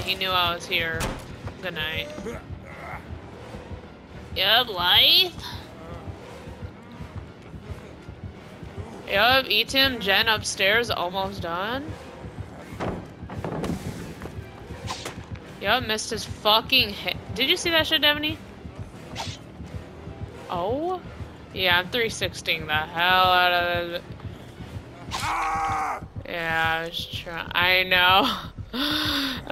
He knew I was here. Good night. Yep, life. Yep, Etim, gen upstairs, almost done. Yep, missed his fucking hit. Did you see that shit, Devaney? Oh? Yeah, I'm 360ing the hell out of it. Yeah, I was trying. I know.